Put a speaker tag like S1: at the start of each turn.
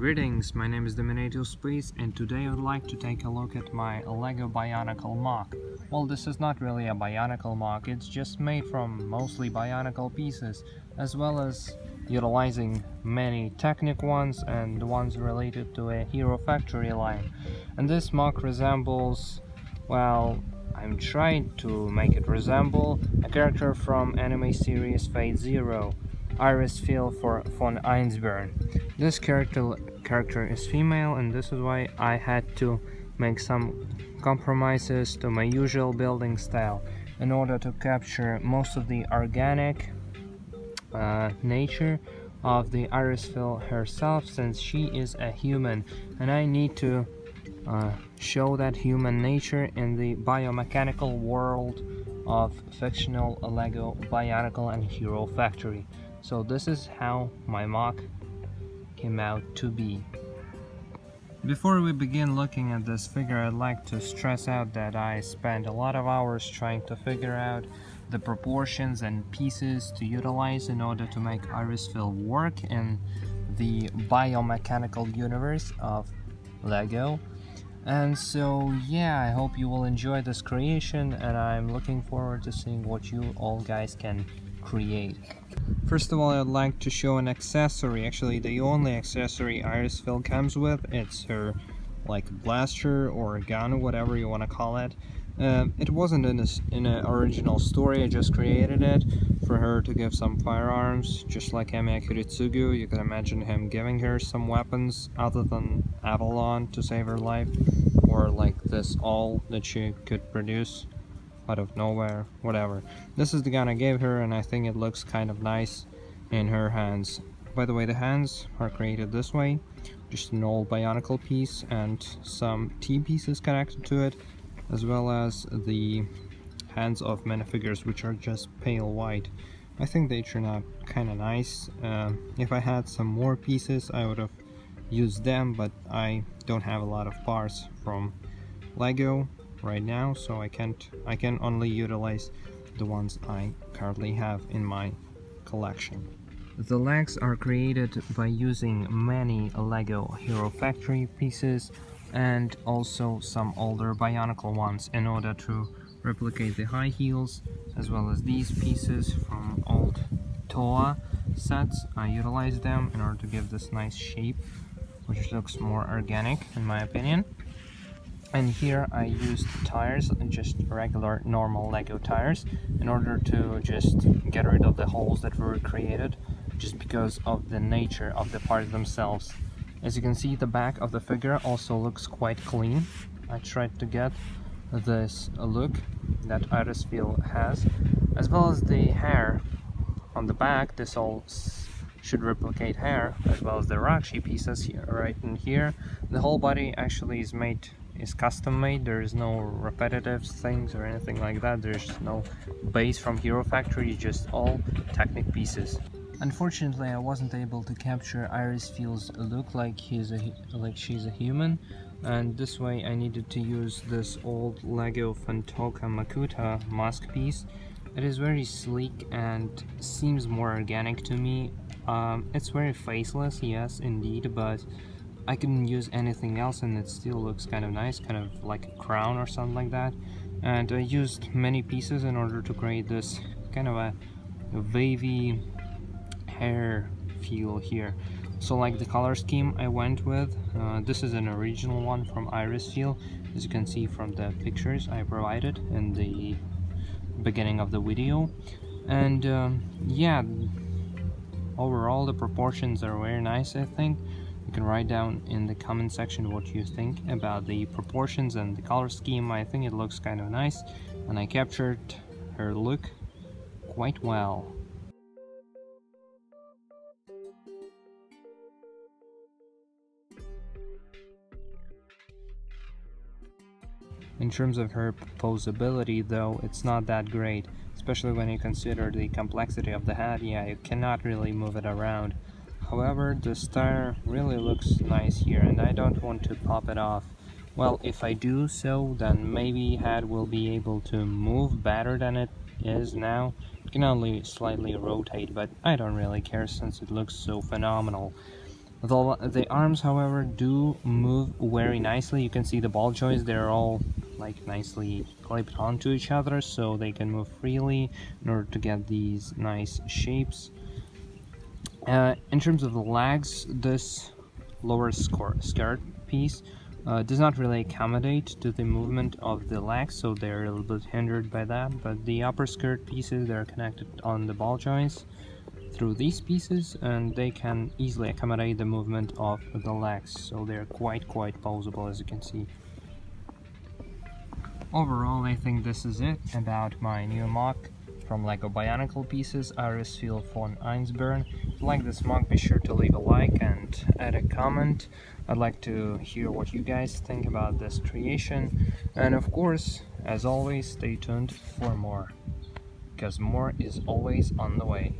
S1: Greetings, my name is Dominato Space and today I would like to take a look at my LEGO Bionicle MOC. Well, this is not really a Bionicle MOC, it's just made from mostly Bionicle pieces, as well as utilizing many Technic ones and ones related to a Hero Factory line. And this MOC resembles, well, I'm trying to make it resemble a character from anime series Fate Zero. Irisviel for von Einzbern. This character character is female and this is why I had to make some compromises to my usual building style in order to capture most of the organic uh, nature of the Irisviel herself since she is a human and I need to uh, show that human nature in the biomechanical world of fictional Lego Bionicle and Hero Factory. So this is how my MOC came out to be. Before we begin looking at this figure, I'd like to stress out that I spent a lot of hours trying to figure out the proportions and pieces to utilize in order to make Iris Irisviel work in the biomechanical universe of LEGO. And so, yeah, I hope you will enjoy this creation and I'm looking forward to seeing what you all guys can create. First of all, I'd like to show an accessory, actually the only accessory Iris Irisviel comes with. It's her like blaster or gun, whatever you want to call it. Uh, it wasn't in, in an original story, I just created it for her to give some firearms, just like Emiya Kiritsugu, you can imagine him giving her some weapons other than Avalon to save her life, or like this all that she could produce out of nowhere, whatever. This is the gun I gave her and I think it looks kind of nice in her hands. By the way, the hands are created this way, just an old Bionicle piece and some T-pieces connected to it, as well as the hands of minifigures which are just pale white. I think they turn out kind of nice. Uh, if I had some more pieces I would have used them, but I don't have a lot of parts from Lego right now so I can't I can only utilize the ones I currently have in my collection. The legs are created by using many LEGO Hero Factory pieces and also some older Bionicle ones in order to replicate the high heels as well as these pieces from old Toa sets. I utilize them in order to give this nice shape which looks more organic in my opinion and here I used tires just regular normal Lego tires in order to just get rid of the holes that were created just because of the nature of the parts themselves. As you can see the back of the figure also looks quite clean. I tried to get this look that Irisviel has as well as the hair on the back this all should replicate hair as well as the Rahkshi pieces here right in here. The whole body actually is made is custom made. There is no repetitive things or anything like that. There's no base from Hero Factory just all Technic pieces. Unfortunately I wasn't able to capture Irisviel's look like he's a like she's a human. And this way I needed to use this old Lego Phantoka Makuta mask piece. It is very sleek and seems more organic to me um, it's very faceless yes indeed but I can use anything else and it still looks kind of nice, kind of like a crown or something like that. And I used many pieces in order to create this kind of a, wavy hair feel here. So like the color scheme I went with, uh, this is an original one from Irisviel, as you can see from the pictures I provided in the beginning of the video. And um, yeah, overall the proportions are very nice I think. You can write down in the comment section what you think about the proportions and the color scheme. I think it looks kind of nice and I captured her look quite well. In terms of her posability though, it's not that great, especially when you consider the complexity of the head, yeah, you cannot really move it around. However, the star really looks nice here and I don't want to pop it off. Well, if I do so, then maybe head will be able to move better than it is now. It can only slightly rotate, but I don't really care since it looks so phenomenal. The, the arms, however, do move very nicely. You can see the ball joints, they're all like nicely clipped onto each other so they can move freely in order to get these nice shapes. Uh, in terms of the legs, this lower skirt piece uh, does not really accommodate to the movement of the legs, so they're a little bit hindered by that. But the upper skirt pieces, they're connected on the ball joints through these pieces, and they can easily accommodate the movement of the legs, so they're quite, quite posable as you can see. Overall, I think this is it about my new MOC from LEGO Bionicle Pieces Irisviel von Einzbern. If you like this MOC, be sure to leave a like and add a comment. I'd like to hear what you guys think about this creation. And of course, as always, stay tuned for more. Because more is always on the way.